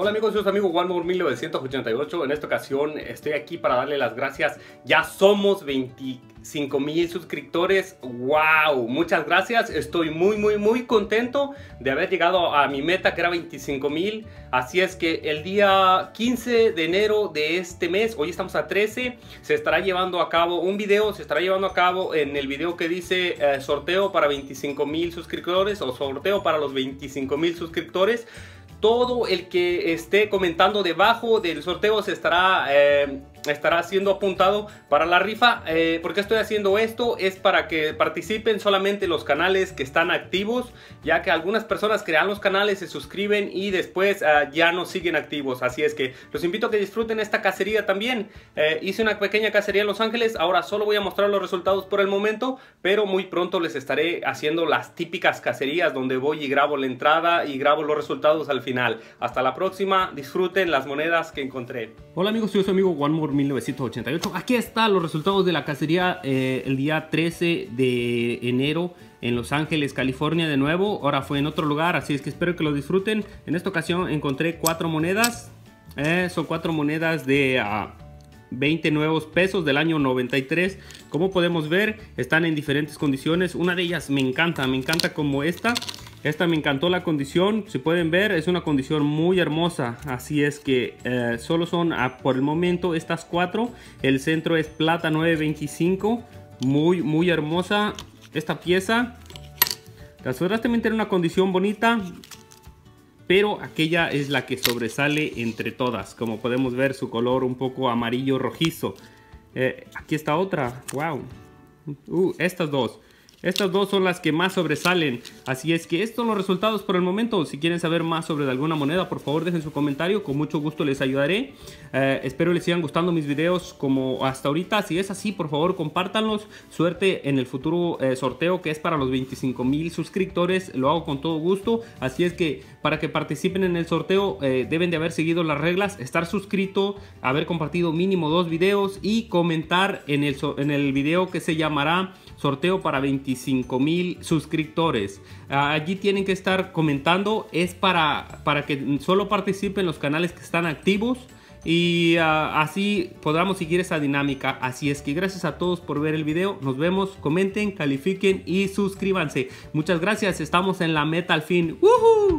Hola amigos, soy su amigo OneMore 1988. En esta ocasión estoy aquí para darle las gracias. Ya somos 25 mil suscriptores. ¡Wow! Muchas gracias. Estoy muy, muy, muy contento de haber llegado a mi meta que era 25 mil. Así es que el día 15 de enero de este mes, hoy estamos a 13, se estará llevando a cabo un video. Se estará llevando a cabo en el video que dice eh, sorteo para 25 mil suscriptores o sorteo para los 25 mil suscriptores todo el que esté comentando debajo del sorteo se estará eh, estará siendo apuntado para la rifa. Eh, ¿Por qué estoy haciendo esto? Es para que participen solamente los canales que están activos, ya que algunas personas crean los canales, se suscriben y después ah, ya no siguen activos. Así es que los invito a que disfruten esta cacería también. Eh, hice una pequeña cacería en Los Ángeles, ahora solo voy a mostrar los resultados por el momento, pero muy pronto les estaré haciendo las típicas cacerías donde voy y grabo la entrada y grabo los resultados al final. Hasta la próxima, disfruten las monedas que encontré. Hola amigos, soy su amigo One More 1988. Aquí están los resultados de la cacería eh, el día 13 de enero en Los Ángeles, California de nuevo. Ahora fue en otro lugar, así es que espero que lo disfruten. En esta ocasión encontré cuatro monedas. Eh, son cuatro monedas de... 20 ah, nuevos pesos del año 93 como podemos ver están en diferentes condiciones una de ellas me encanta me encanta como esta esta me encantó la condición, si pueden ver es una condición muy hermosa, así es que eh, solo son ah, por el momento estas cuatro. El centro es plata 925, muy muy hermosa esta pieza. Las otras también tienen una condición bonita, pero aquella es la que sobresale entre todas. Como podemos ver su color un poco amarillo rojizo. Eh, aquí está otra, wow. Uh, estas dos. Estas dos son las que más sobresalen. Así es que estos son los resultados por el momento. Si quieren saber más sobre alguna moneda, por favor dejen su comentario. Con mucho gusto les ayudaré. Eh, espero les sigan gustando mis videos como hasta ahorita. Si es así, por favor compártanlos. Suerte en el futuro eh, sorteo que es para los 25 mil suscriptores. Lo hago con todo gusto. Así es que para que participen en el sorteo eh, deben de haber seguido las reglas. Estar suscrito, haber compartido mínimo dos videos y comentar en el, en el video que se llamará sorteo para 25 mil suscriptores. Ah, allí tienen que estar comentando, es para, para que solo participen los canales que están activos y ah, así podamos seguir esa dinámica. Así es que gracias a todos por ver el video. Nos vemos, comenten, califiquen y suscríbanse. Muchas gracias, estamos en la meta al fin. ¡Woohoo!